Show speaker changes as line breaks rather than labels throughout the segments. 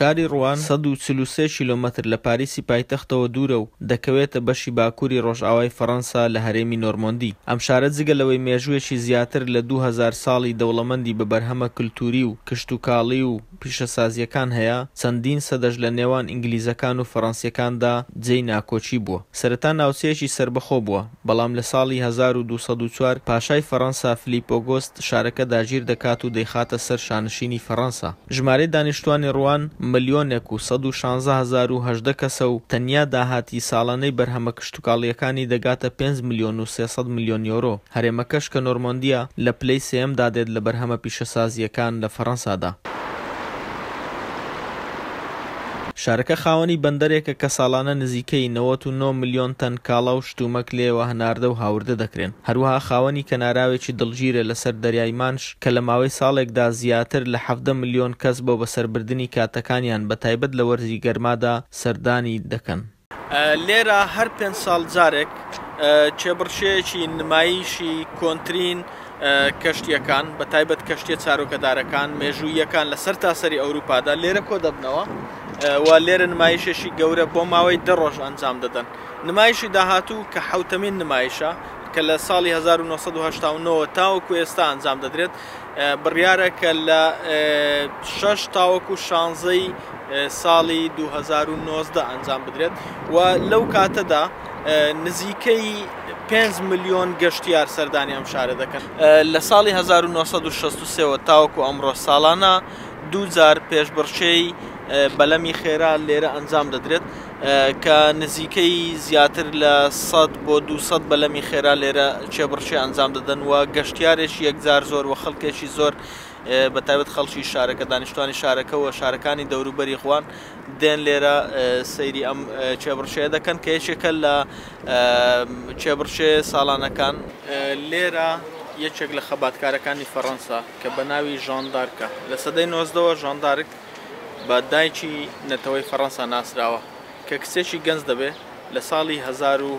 شاری ڕوان سەد و چل و سێ کیلۆمەتر لە پاریسی پایتەختەوە دوورە و دەکەوێتە بەشی باکووری ڕۆژئاوای فەڕەنسا لە هەرێمی نۆرمۆندی. ئەم شارە جگە لەوەی مێژووێکی زیاتر لە دوو هەزار ساڵی دەوڵەمەندی بە بەرهەمە کلتووری و کشتوکاڵی و پیشەسازییەکان هەیە، چەندین سەدەش لە نێوان ئینگلیزەکان و فەرەنسییەکاندا جێی ناکۆکی بووە. سەرەتا ناوچەیەکی سەربەخۆ بووە، بەڵام لە ساڵی هەزار و دوو سەد و چوار پاشای فەرەنسا فلیپ ئۆگۆست شارەکە داگیر دەکات و دەیخاتە سەر شانشینی فەرەنسا. ژمارەی دانیشتووانی ڕوان ملیۆنێک و سەد و شانزە هەزار و هەژدە کەسە و تەنیا داهاتی ساڵانەی بەرهەمە کشتوکاڵییەکانی دەگاتە پێنج ملیۆن و سێ سەد ملیۆن یۆرۆ. هەرێمەکەش کە نۆرمۆندییە، لە پلەی سێیەمدا دێت لە بەرهەمە پیشەسازییەکان لە فەرەنسادا. شارەکە خاوەنی بەندەرێکە کە ساڵانە نزیکەی نەوەت و نۆ ملیۆن تەن کاڵا و شتومەک لێیەوە هەناردە و هاوردە دەکرێن، هەروەها خاوەنی کەناراوێکی دڵگیرە لەسەر دەریای مانش کە لە ماوەی ساڵێکدا زیاتر لە حەڤدە ملیۆن کەس بۆ بەسەربردنی کاتەکانیان بەتایبەت لە وەرزی گەرمادا سەردانی دەکەن.
لێرە هەر پێنج ساڵ جارێک کێبڕکێیەکی نمایشی کۆنترین کەشتیەکان بە تایبەت کەشتە چارۆکەدارەکان مێژوویەکان لە سەر تاسەری ئەوروپادا لێرە کۆ دەبنەوە و لێرە نمایشێکی گەورە بۆ ماوەی دە ڕۆژ ئەنجام دەدەن نمایشی داهاتوو کە حوتەمین نمایشە کە لە ساڵی 1970 تاوەکو ئێستا ئەنجام دەدرێت بڕیارە کە لە شەش تاوەکو شانزەی ساڵی دوو هەزار و نۆزدە ئەنجام بدرێت و لەو کاتەدا نزیکەی پێنج ملیۆن گەشتیار سەردانی ئەم شارە دەکەن. لە ساڵی هەزار و نۆ سەد و شەست و سێ وە تاوەکو ئەمڕۆ ساڵانە دوو جار پێشبڕکێی بەلەمی خێرا لێرە ئەنجام دەدرێت. کە نزیکەی زیاتر لە سەد بۆ دوو سەد بەلەمی خێرا لێرە چێبڕچێ ئەنجام دەدەن و گەشتیارێکی یەکجار زۆر و خەڵکێکی زۆر بە تایبەت خەڵکی شارەکە دانیشتوانی شارەکەەوە شارەکانی دەوروبەری غوان دێن لێرە سەیری ئەم چێبڕچێ دەکەن کە یەکێکە لە چێبڕچێ ساڵانەکان لێرە یەکێک لە خەباتکارەکانی فەڕەنسا کە بە ناوی ژاندارکە لە سەدەی نۆزدەوە ژاندارک بە دایکی نەتەوەی فەرەنسا ناسراوە، کە کچێکی گەنج دەبێت لە ساڵی هەزار و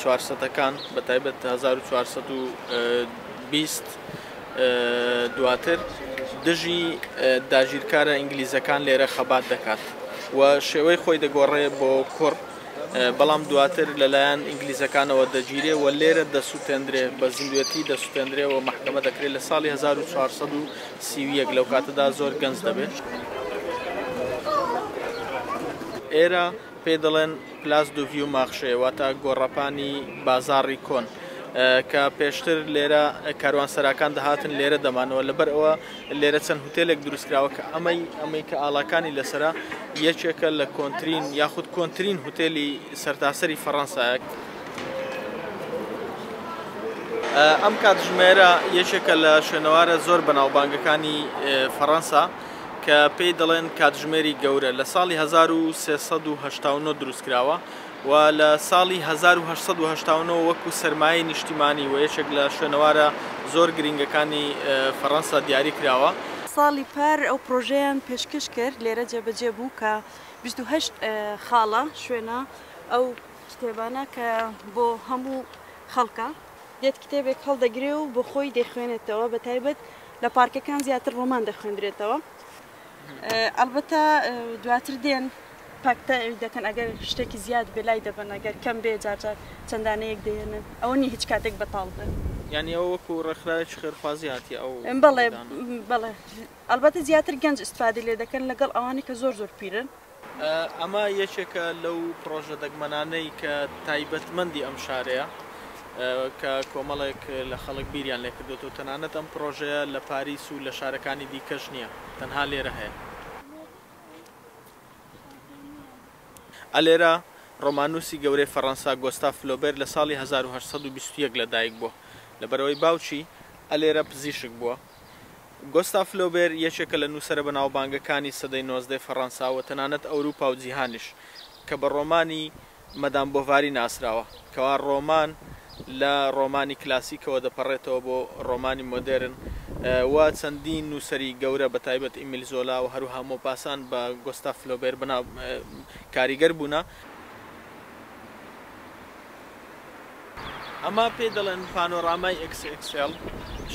چوار سەدەکان بە تایبەت هەزار و چوار سەد و بیست دواتر دژی داگیرکارە ئینگلیزەکان لێرە خەبات دەکات و شێوەی خۆی دەگۆڕێ بۆ کوڕ بەڵام دواتر لەلایەن ئینگلیزەکانەوە دەگیرێ و لێرە دەسوتێندرێ بە زیندوێتی دەسوتێندرێ و مەحکەمە دەکرێ لە ساڵی هەزار و چوار سەد و سی و یەک لەو کاتەدا زۆر گەنج دەبێت. ئێرە پێی دەڵێن پلاس دو ڤیو ماخشێ واتە گۆڕەپانی بازاڕی کۆن کە پێشتر لێرە کاروانسەراکان دەهاتن لێرە دەمانەوە لەبەر ئەوە لێرە چەند هوتێلێک دروستکراوە کە ئەمەی ئەمەی کە ئاڵاکانی لەسرە یەکێکە لە کۆنترین یاخود کۆنترین هوتێلی سەرتاسەری فەڕەنسایە. ئەم کاتژمێرە یەکێکە لە شوێنەوارە زۆر بەناوبانگەکانی فەڕەنسا کە پێی دەڵێن کاتژمێری گەورە لە ساڵی 1389 دروستکراوە و لە ساڵی 1970 وەکو سرمایە نیشتیمانی و یەکێک لە شوێنەوارە زۆر گرنگەکانی فەڕەنسا دیاری کراوە.
ساڵی پار ئەو پرۆژەیان پێشکەش کرد لێرە جێبەجێ بوو کە 28 خاڵە شوێنە ئەو کتێبانە کە بۆ هەموو خەڵکە. دێت کتێبێک هەڵدەگرێ و بۆ خۆی دەیخوێنێتەوە، بە تایبەت لە پارکەکان زیاتر ڕۆمان دەخوێندرێتەوە. ئەڵبەتە دواتر دێن پاکتە ئەوی دەکەن، ئەگەر شتێکی زیاد بێ لای دەبەن، ئەگەر کەم بێ جار جار چەند دانەیەک دەیێنن. ئەوە نییە هیچ کاتێک بەتاڵ بن.
یانی ئەوە وەکوو ڕێکخراوێکی خێرخوازی هاتییە ئەو
کتێبانە؟ بەڵێ بەڵێ. ئەڵبەتە زیاتر گەنج ئیستفادەی لێ دەکەن لەگەڵ ئەوانەی کە زۆر زۆر پیرن.
ئەمە یەکێکە لەو پڕۆژە دەگمەنانەی کە تایبەتمەندی ئەم شارەیە کە کۆمەڵێک لە خەڵک بیریان لێ کردۆتە و تەنانەت ئەم پڕۆژەیە لە پاریس و لە شارەکانی دیکەش نییە تەنها لێرە هەیە. ئەلێرە ڕۆماننووسی گەورەی فەڕەنسا گۆستاف فلۆبێر لە ساڵی هەزار و هەشت سەد و بیست و یەک لە دایک بووە. لەبەرئەوەی باوکی ئەلێرە پزیشک بووە، گۆستاف فلۆبێر یەکێکە لە نووسەرە بەناوبانگەکانی سەدەی نۆزدەی فەڕەنسا و تەنانەت ئەوروپا و جیهانیش، کە بە ڕۆمانی مەدام بۆڤاری ناسراوە، کەوا ڕۆمان لە ڕۆمانی کلاسیکەوە دەپەڕێتەوە بۆ ڕۆمانی مۆدێرن و چەندین نووسەری گەورە بە تایبەت ئیمیل زۆلا و هەروەها مۆپاسان بە گۆستاف فلۆبێر کاریگەر بوونە. ئەمە پێی دەڵێن پانۆرامای XXL،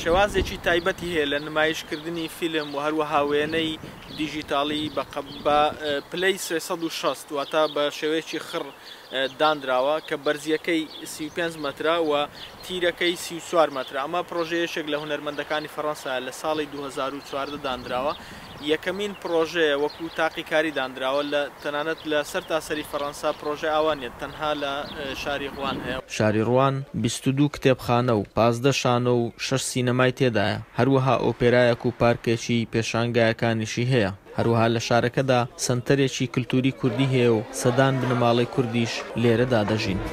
شێوازێکی تایبەتی هەیە لە نمایشکردنی فیلم و هەروەها وێنەی دیژیتاڵی بە بە پلەی سێ سەد و شەست، واتە بە شێوەیەکی خڕ دانراوە کە بەرزییەکەی سی و پێنج مەترە و تیرەکەی سی و چوار مەترە. ئەمە پڕۆژەی یەکێک لە هونەرمەندەکانی فەڕەنسایە، لە ساڵی دوو هەزار و چواردە دانراوە. یەکەمین پڕۆژەیە وەکو تاقیکاری داندراوە لە تەنانەت لە سەرتاسەری فەڕەنسا پڕۆژەی ئاوا نیە تەنها لە شاری ڕوان هەیە.
شاری ڕوان بیست و دوو کتێبخانە و پازدە شانۆ و شەش سینەمای تێدایە، هەروەها ئۆپێرایەک و پارکێکی پێشانگایەکانیشی هەیە، هەروەها لە شارەکەدا سەنتەرێکی کلتوری کوردی هەیە و سەدان بنەماڵەی کوردیش لێرەدا دەژین.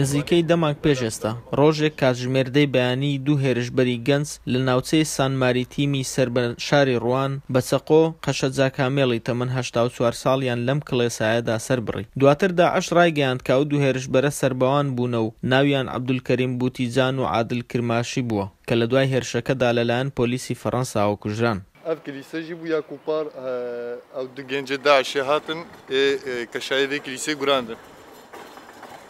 نزیکەی دە
مانگ پێش ئێستا، ڕۆژێک کاتژمێر دەی بەیانی دوو هێرشبەری گەنج لە ناوچەی سان ماریتیمی سەر بە شاری ڕوان، بە چەقۆ، قەشەجاکامێڵی تەمەن هەشتا و چوار ساڵیان لەم کڵێسایەدا سەربڕی. دواتر داعش ڕایگەیاند کە ئەو دوو هێرشبەرە سەربەوان بوونە و ناویان عەبدولکەریم بوتیجان و عادل کرماشی بووە، کە لە دوای هێرشەکەدا لەلایەن پۆلیسی فەرەنساوە کوژران.
ئەڤ کلیسە ژی بوو یا کو پار ئەو دو گێنجێ داعشێ هاتن ئێ کە شایێ ڤێ کلیسێ گوراندن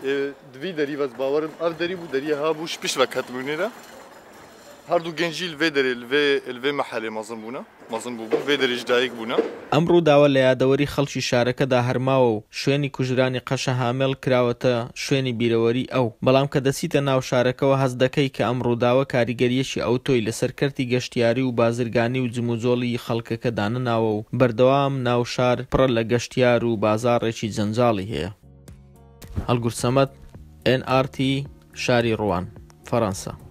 ئێ دڤی دەری ڤەس باوەرم ئەڤ دەری بوو دەریێ ها بوو شپش ڤە کەتمونێ رە. هەردوو گەنجی لڤێ دەرێ لڤێ لڤێ مەحەلێ مەزن بوونە، مەزن بوو بوو، ڤێ دەرێژ دایک بوونە.
ئەم ڕووداوە لە یادەوەری خەڵکی شارەکەدا هەر ماوە و شوێنی کوژرانی قەشە هامێڵ کراوەتە شوێنی بیرەوەری ئەو، بەڵام کە دەچیتە ناو شارەکەوە هەست دەکەی کە ئەم ڕووداوە کاریگەرییەکی ئەوتۆی لەسەر کەرتی گەشتیاری و بازرگانی و جموجۆڵی خەڵکەکە دانەناوە و بەردەوام ناو شار پڕە لە گەشتیار و بازاڕێکی جەنجاڵی هەیە. هەڵگورد سەمەد، ئێن ئاڕ تی، شاری ڕوان، فەرەنسا.